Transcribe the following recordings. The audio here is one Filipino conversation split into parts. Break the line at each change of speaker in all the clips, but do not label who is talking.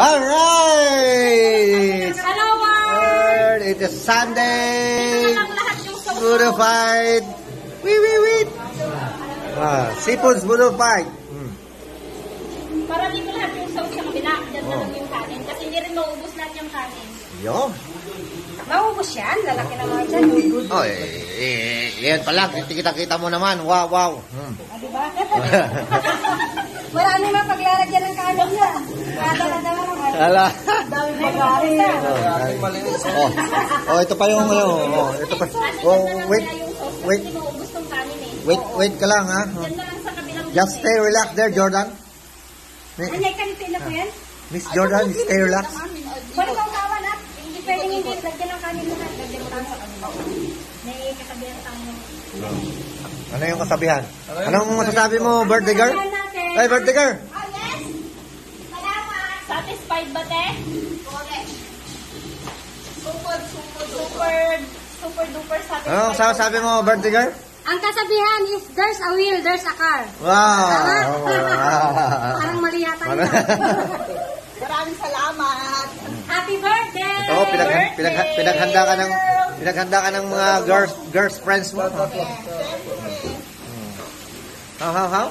Alright!
Hello, world!
It is Sunday!
Lang sauce.
Bonified! Wee wee wee! Ah, Seafoods Bonified! Hmm.
Para dito lahat yung sauce sa kabila. Diyan
Oh.
naman yung kanin. Kasi hindi rin maubos lahat yung kanin.
Yo!
Maubos yan. Lalaki naman dyan.
Oh, eh, eh, yan pala. Kita-kita mo naman. Wow, wow. Hmm.
Ah, diba? Marami man paglalagyan ng kanin niya. Kada na.
Ala.
Dami na.
Oh, oh, ito pa yung ano. Oh, ito pa. Oh, wait. Wait. Wait, wait ka lang ha.
Na
Just stay relaxed there, Jordan.
Ay, kanito na po yan?
Miss Jordan, stay relaxed.
Wala kang kawan at hindi pwedeng hindi lagyan ng kanin lahat. Lagyan mo sa kanila. May kasabihan tayo.
Ano yung kasabihan? Anong masasabi mo, birthday girl? Hey, birthday girl!
Satisfied ba, te? Correct. Super, super, super, super duper satisfied.
Anong sasabi mo, birthday girl?
Ang kasabihan is, there's a wheel, there's a car.
Wow!
Parang mali yata yun.
Maraming salamat.
Happy birthday!
Ito, pinag, pinag, pinaghanda ka ng pinaghanda ka ng mga girls girls friends mo. How, how, how?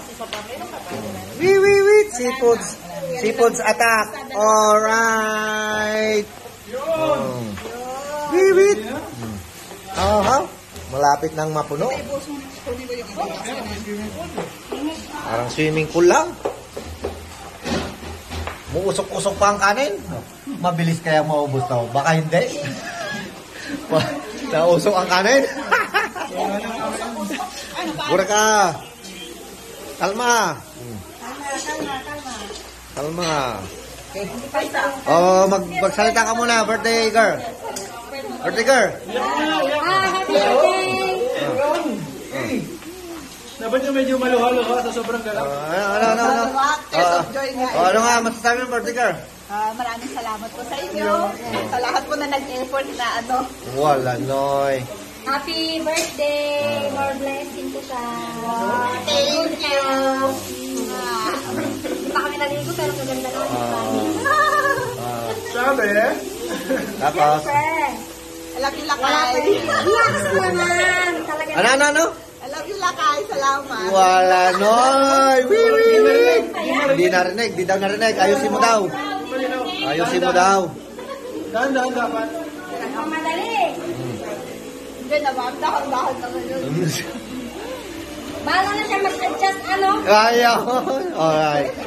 Wee, wee, wee! Seafoods. Seafoods attack. Alright. Oh. Hmm. How, how? Malapit nang mapuno. Parang swimming pool lang. Muusok-usok pa ang kanin. Mabilis kaya maubos daw. Baka hindi. Nausok ang kanin. Pura ka. Kalma. Kalma. Oh, mag magsalita ka muna, birthday girl. Birthday girl.
Ah, happy birthday!
Dapat yung medyo maluha-luha sa sobrang
Oh,
galaw.
ano, ano, ano, ano?
Joy nga.
Oh, ano nga, masasabi mo, birthday girl?
Ah, maraming salamat po sa inyo. Sa lahat po na nag-effort na ano.
Wala, noy.
Happy birthday! More blessing to siya.
Thank you.
Hindi pa kami naligo pero maganda naman
Sabi eh.
tapos,
Siyempre.
I love you,
Wala pa
Lakay.
Relax naman. Talaga
ano, ano, ano?
I love you, Lakay. Salamat.
Wala, noy. Hindi narinig, di daw narinig. Ayusin mo daw. Ayusin mo daw.
Dahan-dahan dapat.
Ang madali.
Hindi naman. Dahon-dahon naman yun.
Bahala na siya mag-adjust ano.
Ayaw. Alright.